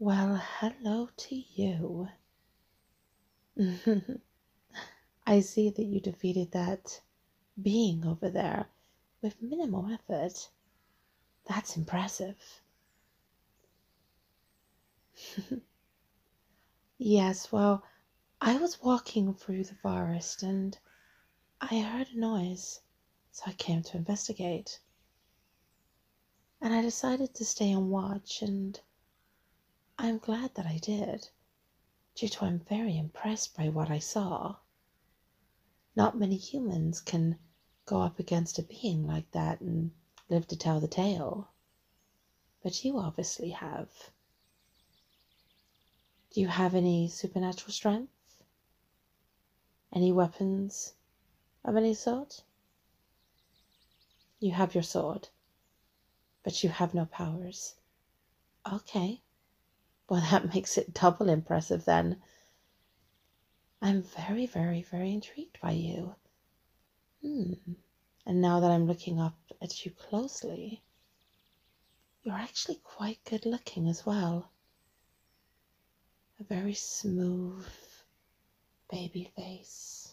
Well, hello to you. I see that you defeated that being over there with minimal effort. That's impressive. yes, well, I was walking through the forest and I heard a noise, so I came to investigate. And I decided to stay and watch, and I'm glad that I did, due to I'm very impressed by what I saw. Not many humans can go up against a being like that and live to tell the tale. But you obviously have. Do you have any supernatural strength? Any weapons of any sort? You have your sword, but you have no powers. Okay. Well, that makes it double impressive then. I'm very, very, very intrigued by you. Hmm. And now that I'm looking up at you closely, you're actually quite good looking as well. A very smooth baby face.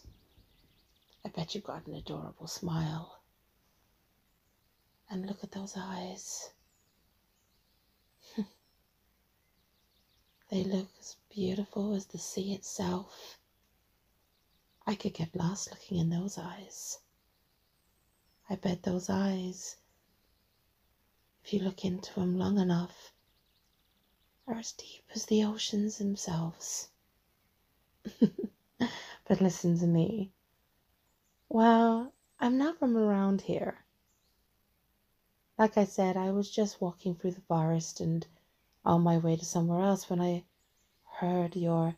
I bet you've got an adorable smile. And look at those eyes. They look as beautiful as the sea itself. I could get lost looking in those eyes. I bet those eyes, if you look into them long enough, are as deep as the oceans themselves. but listen to me. Well, I'm not from around here. Like I said, I was just walking through the forest and on my way to somewhere else when I heard your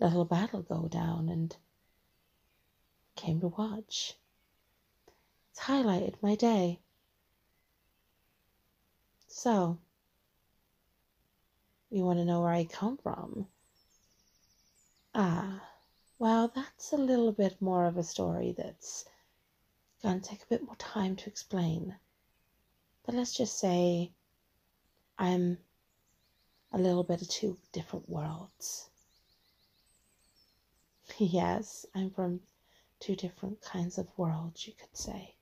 little battle go down and came to watch. It's highlighted my day. So, you want to know where I come from? Ah, well, that's a little bit more of a story that's going to take a bit more time to explain. But let's just say I'm a little bit of two different worlds. yes, I'm from two different kinds of worlds, you could say.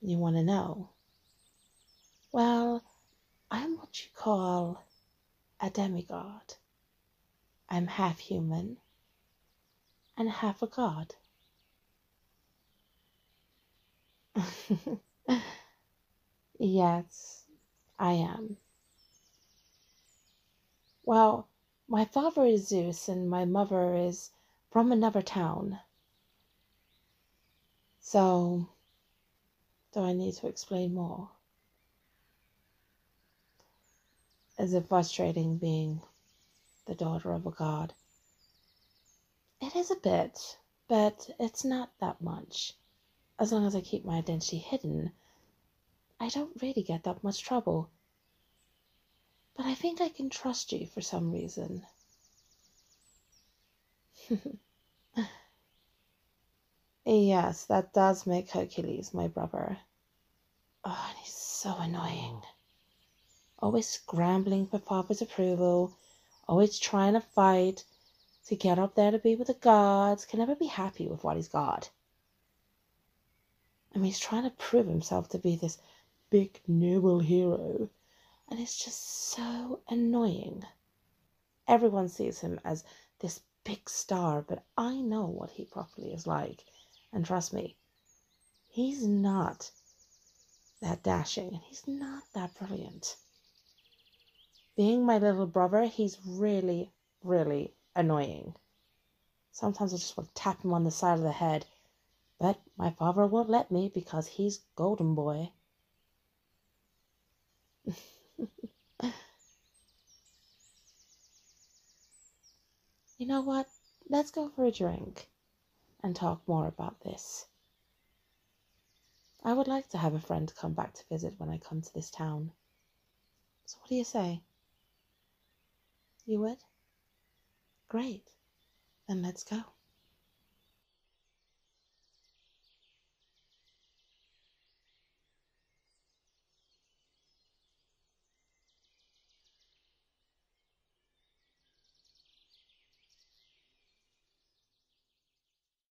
You want to know? Well, I'm what you call a demigod. I'm half human and half a god. yes, I am. Well, my father is Zeus and my mother is from another town. So, do I need to explain more? Is it frustrating being the daughter of a god? It is a bit, but it's not that much. As long as I keep my identity hidden, I don't really get that much trouble. But I think I can trust you for some reason. yes, that does make Hercules my brother. Oh, and he's so annoying. Always scrambling for father's approval, always trying to fight to get up there to be with the gods, can never be happy with what he's got. I mean, he's trying to prove himself to be this big, noble hero, and it's just so annoying. Everyone sees him as this big star, but I know what he properly is like. And trust me, he's not that dashing and he's not that brilliant. Being my little brother, he's really, really annoying. Sometimes I just want to tap him on the side of the head, but my father won't let me because he's golden boy. You know what? Let's go for a drink and talk more about this. I would like to have a friend come back to visit when I come to this town. So, what do you say? You would? Great. Then let's go.